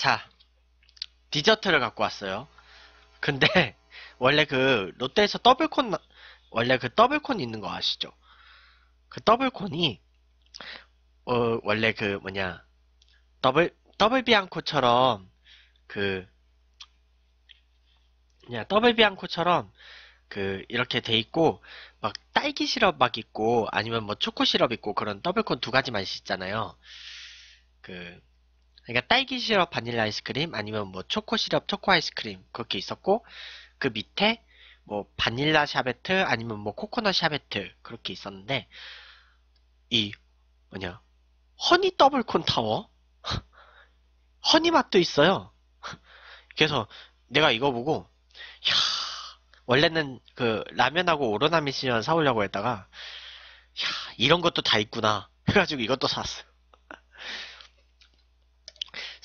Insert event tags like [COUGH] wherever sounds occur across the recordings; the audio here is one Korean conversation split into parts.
자, 디저트를 갖고 왔어요. 근데 [LAUGHS] 원래 그 롯데에서 더블콘 원래 그 더블콘 있는 거 아시죠? 그 더블콘이 어 원래 그 뭐냐 더블 더블 비앙코처럼 그 그냥 더블 비앙코처럼 그 이렇게 돼 있고 막 딸기 시럽 막 있고 아니면 뭐 초코 시럽 있고 그런 더블콘 두 가지 맛이 있잖아요. 그 그러니까 딸기 시럽 바닐라 아이스크림 아니면 뭐 초코 시럽 초코 아이스크림 그렇게 있었고 그 밑에 뭐 바닐라 샤베트 아니면 뭐 코코넛 샤베트 그렇게 있었는데 이 뭐냐 허니 더블콘 타워 [LAUGHS] 허니 맛도 있어요. [LAUGHS] 그래서 내가 이거 보고 야 원래는 그 라면하고 오로나민 C만 사오려고 했다가 야 이런 것도 다 있구나 해가지고 이것도 샀어.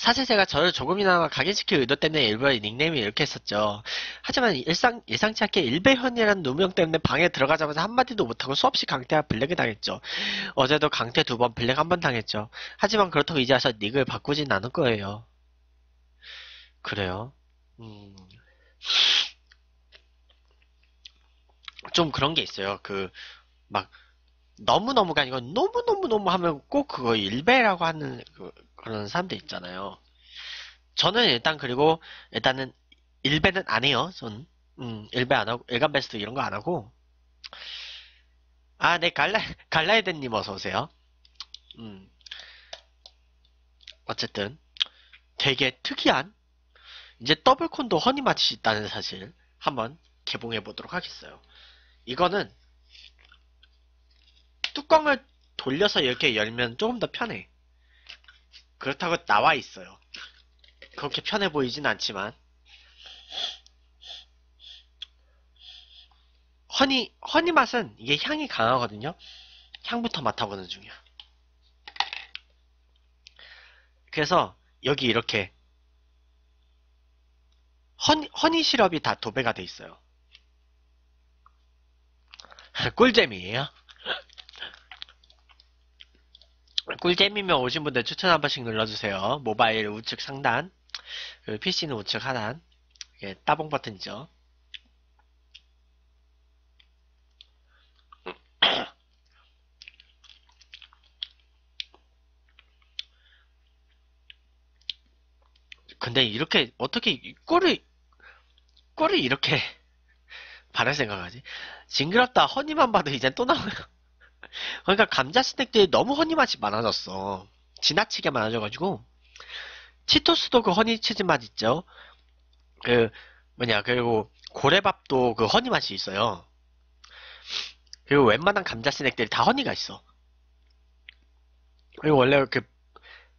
사실 제가 저를 조금이나마 각인시킬 의도 때문에 일부러 닉네임을 이렇게 했었죠. 하지만 일상, 예상치 않게 일배현이라는 누명 때문에 방에 들어가자마자 한마디도 못하고 수없이 강태와 블랙을 당했죠. 어제도 강태 두 번, 블랙 한 번 당했죠. 하지만 그렇다고 이제 와서 닉을 바꾸진 않을 거예요. 그래요? 음. 좀 그런 게 있어요. 그, 막, 너무너무가 아니고 너무너무너무 하면 꼭 그거 일배라고 하는 그, 그런 사람들 있잖아요. 저는 일단 그리고 일단은 일배는 안 해요. 전 음, 일배 안 하고 일간 베스트 이런 거 안 하고 아, 네 갈라 [LAUGHS] 갈라이드님 어서 오세요. 음. 어쨌든 되게 특이한 이제 더블콘도 허니 맛이 있다는 사실 한번 개봉해 보도록 하겠어요. 이거는 뚜껑을 돌려서 이렇게 열면 조금 더 편해. 그렇다고 나와 있어요. 그렇게 편해 보이진 않지만 허니 허니 맛은 이게 향이 강하거든요. 향부터 맡아보는 중이야. 그래서 여기 이렇게 허니, 허니 시럽이 다 도배가 돼 있어요. [LAUGHS] 꿀잼이에요. 꿀잼이면 오신 분들 추천 한 번씩 눌러주세요. 모바일 우측 상단, 그리고 PC는 우측 하단, 이게 따봉 버튼이죠. [CLEARS THROAT] 근데 이렇게 어떻게 꿀을 꿀을 이렇게 [LAUGHS] 바랄 생각하지? 징그럽다 허니만 봐도 이젠 또 나와요. 그러니까 감자 스낵들이 너무 허니 맛이 많아졌어. 지나치게 많아져가지고 치토스도 그 허니 치즈 맛 있죠. 그 뭐냐 그리고 고래밥도 그 허니 맛이 있어요. 그리고 웬만한 감자 스낵들이 다 허니가 있어. 그리고 원래 그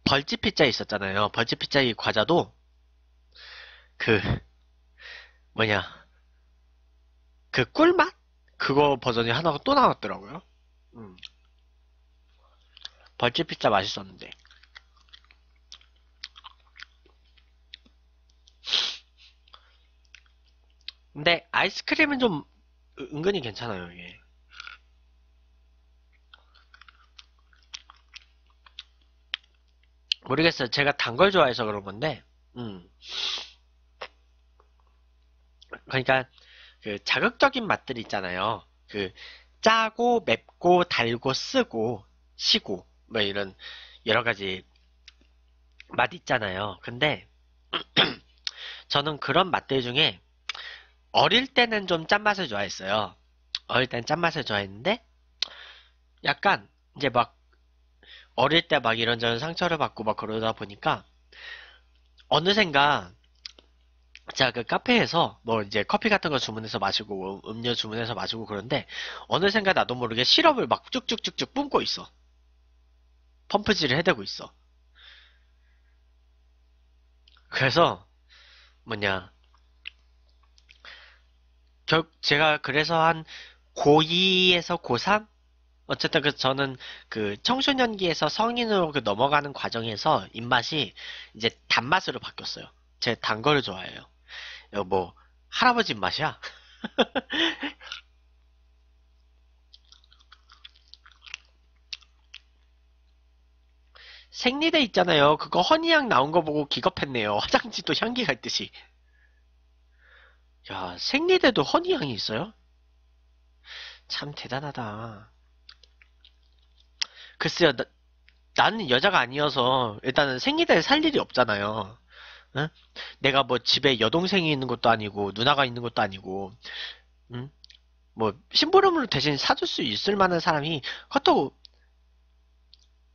벌집 피자 있었잖아요. 벌집 피자 이 과자도 그 뭐냐 그 꿀맛 그거 버전이 하나가 또 나왔더라고요. 음. 벌집 피자 맛있었는데. 근데 아이스크림은 좀 은근히 괜찮아요, 이게. 모르겠어요. 제가 단 걸 좋아해서 그런 건데, 음. 그러니까, 그 자극적인 맛들 있잖아요. 그, 짜고, 맵고, 달고, 쓰고, 시고, 뭐 이런, 여러 가지 맛 있잖아요. 근데, [CLEARS THROAT] 저는 그런 맛들 중에, 어릴 때는 좀 짠맛을 좋아했어요. 어릴 땐 짠맛을 좋아했는데, 약간, 이제 막, 어릴 때 막 이런저런 상처를 받고 막 그러다 보니까 어느샌가 제가 그 카페에서 뭐 이제 커피 같은 거 주문해서 마시고 음료 주문해서 마시고 그런데 어느샌가 나도 모르게 시럽을 막 쭉쭉쭉쭉 뿜고 있어. 펌프질을 해대고 있어. 그래서 뭐냐 결 제가 그래서 한 고2에서 고3 어쨌든 그 저는 그 청소년기에서 성인으로 그 넘어가는 과정에서 입맛이 이제 단맛으로 바뀌었어요. 제 단 거를 좋아해요. 뭐 할아버지 입맛이야? [LAUGHS] 생리대 있잖아요. 그거 허니향 나온 거 보고 기겁했네요. 화장지도 향기 갈 듯이. 야, 생리대도 허니향이 있어요? 참 대단하다. 글쎄요, 나, 나는 여자가 아니어서 일단은 생리대를 살 일이 없잖아요. 응? 내가 뭐 집에 여동생이 있는 것도 아니고 누나가 있는 것도 아니고 응? 뭐 심부름으로 대신 사줄 수 있을 만한 사람이 그것도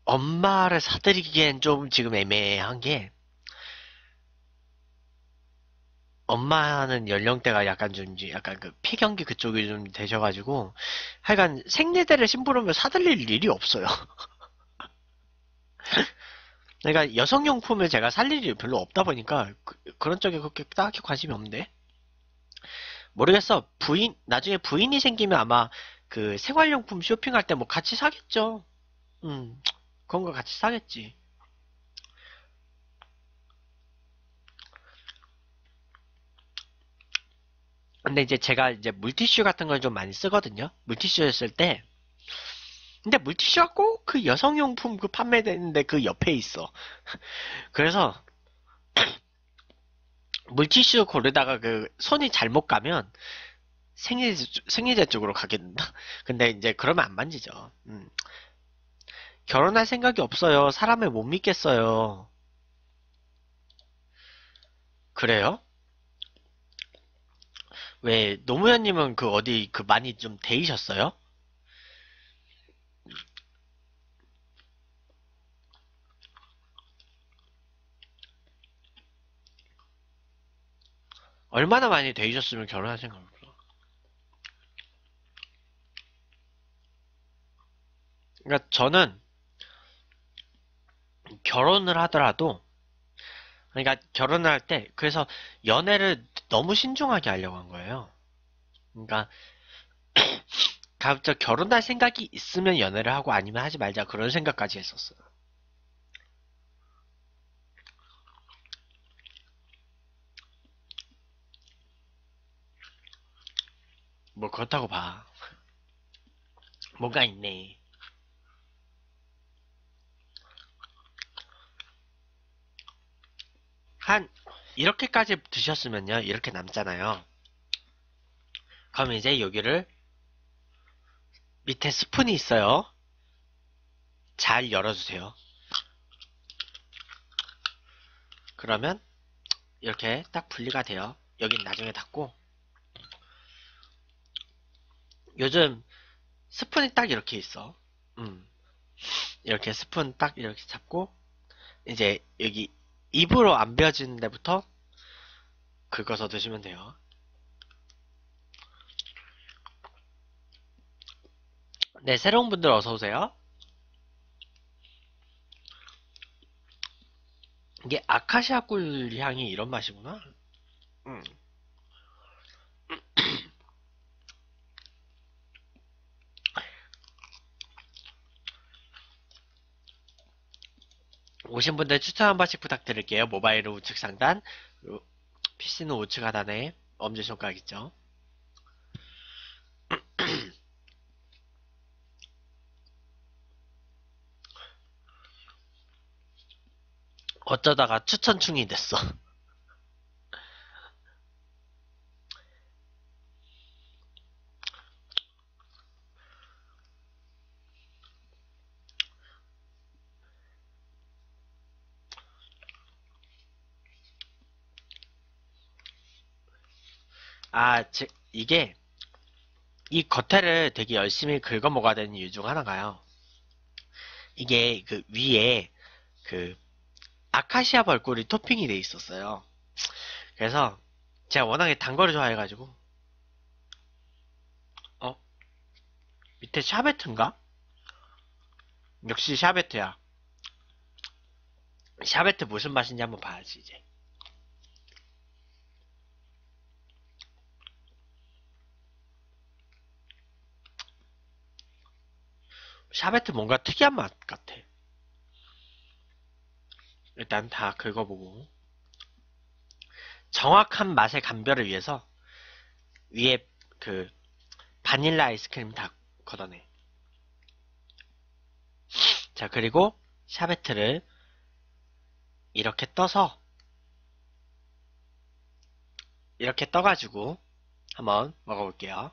엄마를 사드리기엔 좀 지금 애매한 게 엄마는 연령대가 약간 좀 약간 그 폐경기 그쪽이 좀 되셔가지고 하여간 생리대를 심부름을 사드릴 일이 없어요. [LAUGHS] 그러니까 여성용품을 제가 살 일이 별로 없다 보니까 그, 런 쪽에 그렇게 딱히 관심이 없는데 모르겠어 부인 나중에 부인이 생기면 아마 그 생활용품 쇼핑할 때 뭐 같이 사겠죠. 음 그런 거 같이 사겠지. 근데 이제 제가 이제 물티슈 같은 걸 좀 많이 쓰거든요. 물티슈를 쓸 때. 근데 물티슈가 꼭 그 여성용품 그 판매되는데 그 옆에 있어. [LAUGHS] 그래서 [CLEARS THROAT] 물티슈 고르다가 그 손이 잘못 가면 생리제, 생리제 쪽으로 가게 된다. [LAUGHS] 근데 이제 그러면 안 만지죠. 음. 결혼할 생각이 없어요. 사람을 못 믿겠어요. 그래요? 왜 노무현님은 그 어디 그 많이 좀 데이셨어요? 얼마나 많이 데이셨으면 결혼할 없어? 그러니까 저는 결혼을 하더라도 그러니까 결혼을 할 때 그래서 연애를 너무 신중하게 하려고 한 거예요. 그러니까 [CLEARS THROAT] 갑자기 결혼할 생각이 있으면 연애를 하고 아니면 하지 말자 그런 생각까지 했었어요. 뭐 그렇다고 봐. 뭔가 있네. 한 이렇게까지 드셨으면요. 이렇게 남잖아요. 그럼 이제 여기를 밑에 스푼이 있어요. 잘 열어주세요. 그러면 이렇게 딱 분리가 돼요. 여긴 나중에 닫고 요즘 스푼이 딱 이렇게 있어. 음. 이렇게 스푼 딱 이렇게 잡고 이제 여기 입으로 안 베어지는 데부터 긁어서 드시면 돼요. 네, 새로운 분들 어서 오세요. 이게 아카시아 꿀 향이 이런 맛이구나. 음. 오신 분들 추천 한 번씩 부탁드릴게요. 모바일은 우측 상단, PC는 우측 하단에 엄지손가락 있죠. [CLEARS THROAT] 어쩌다가 추천충이 됐어. 아, 제, 이게 이 겉에를 되게 열심히 긁어 먹어야 되는 이유 중 하나가요. 이게 그 위에 그 아카시아 벌꿀이 토핑이 돼 있었어요. 그래서 제가 워낙에 단 거를 좋아해가지고 어? 밑에 샤베트인가? 역시 샤베트야. 샤베트 무슨 맛인지 한번 봐야지 이제. 샤베트 뭔가 특이한 맛 같아. 일단 다 긁어보고 정확한 맛의 감별을 위해서 위에 그 바닐라 아이스크림 다 걷어내. 자 그리고 샤베트를 이렇게 떠서 이렇게 떠가지고 한번 먹어볼게요.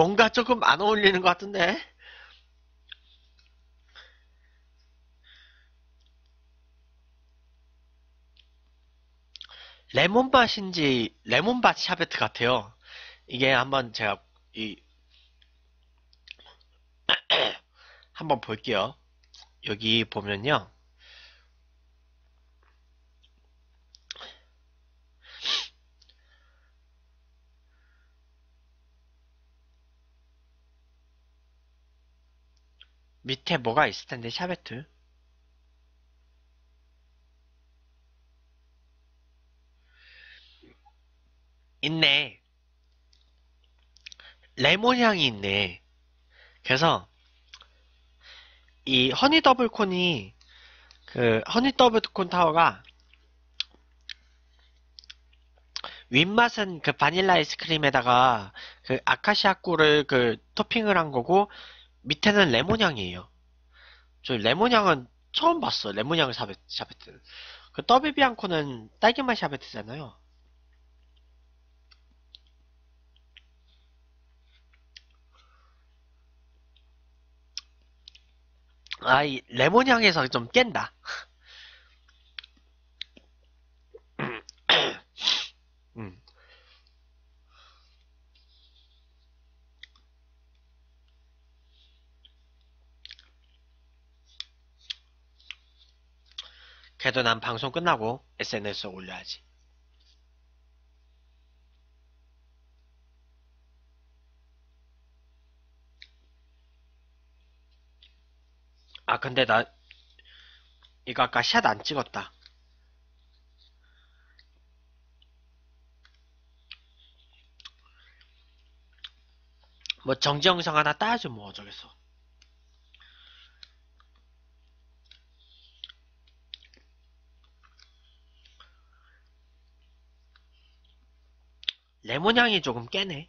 뭔가 조금 안 어울리는 것 같은데? 레몬 맛인지 레몬 맛 샤베트 같아요. 이게 한번 제가 이 [CLEARS THROAT] 한번 볼게요. 여기 보면요. 밑에 뭐가 있을 텐데 샤베트. 있네. 레몬 향이 있네. 그래서 이 허니 더블콘이 그 허니 더블콘 타워가 윗맛은 그 바닐라 아이스크림에다가 그 아카시아 꿀을 그 토핑을 한 거고 밑에는 레몬 향이에요. 저 레몬 향은 처음 봤어. 레몬 향 샤베트. 샤베트. 그 더비비앙코는 딸기맛 샤베트잖아요. 아, 이 레몬 향에서 좀 깬다. 음. 그래도 난 방송 끝나고 SNS에 올려야지. 아, 근데 나 이거 아까 샷 안 찍었다. 뭐 정지 영상 하나 따야죠 뭐 어쩌겠어. 레몬 향이 조금 깨네.